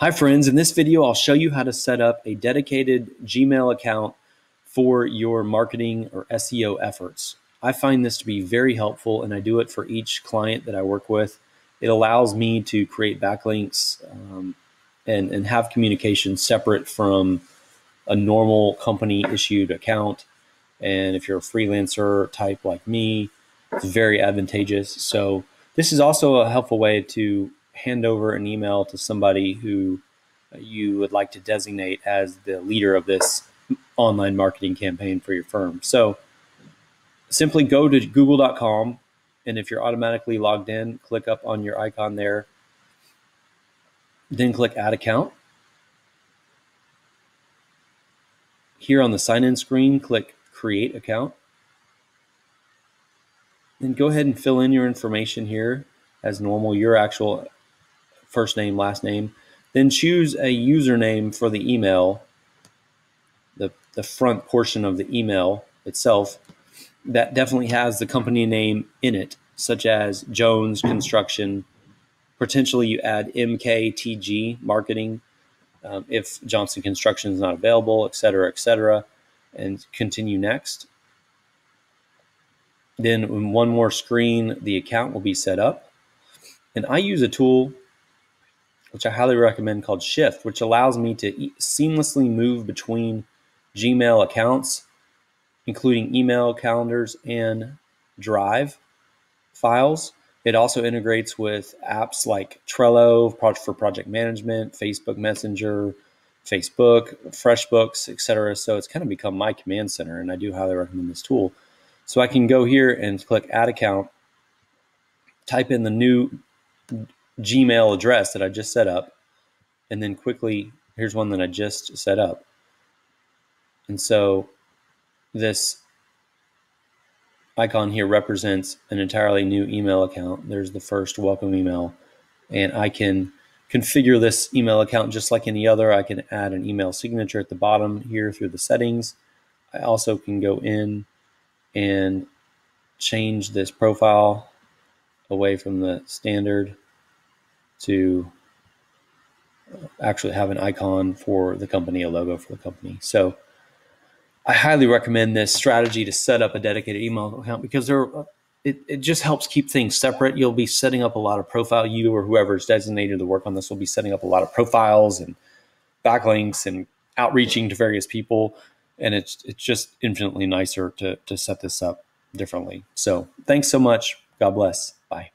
Hi friends, in this video I'll show you how to set up a dedicated Gmail account for your marketing or SEO efforts. I find this to be very helpful and I do it for each client that I work with. It allows me to create backlinks um, and, and have communication separate from a normal company issued account. And if you're a freelancer type like me, it's very advantageous. So this is also a helpful way to hand over an email to somebody who uh, you would like to designate as the leader of this online marketing campaign for your firm. So simply go to google.com and if you're automatically logged in, click up on your icon there. Then click add account. Here on the sign in screen, click create account. Then go ahead and fill in your information here as normal, your actual first name, last name. Then choose a username for the email, the, the front portion of the email itself that definitely has the company name in it, such as Jones Construction. Potentially, you add MKTG Marketing um, if Johnson Construction is not available, et cetera, et cetera, and continue next. Then, in one more screen, the account will be set up. And I use a tool which I highly recommend called Shift, which allows me to e- seamlessly move between Gmail accounts, including email, calendars, and Drive files. It also integrates with apps like Trello for project management, Facebook Messenger, Facebook, FreshBooks, etc. So it's kind of become my command center, and I do highly recommend this tool. So I can go here and click Add Account, type in the new Gmail address that I just set up, and then quickly, here's one that I just set up. And so this icon here represents an entirely new email account. There's the first welcome email, and I can configure this email account just like any other. I can add an email signature at the bottom here through the settings. I also can go in and change this profile away from the standard to actually have an icon for the company, a logo for the company. So I highly recommend this strategy to set up a dedicated email account because there it, it just helps keep things separate. You'll be setting up a lot of profile, you or whoever is designated to work on this will be setting up a lot of profiles and backlinks and outreaching to various people. And it's it's just infinitely nicer to to set this up differently. So thanks so much. God bless. Bye.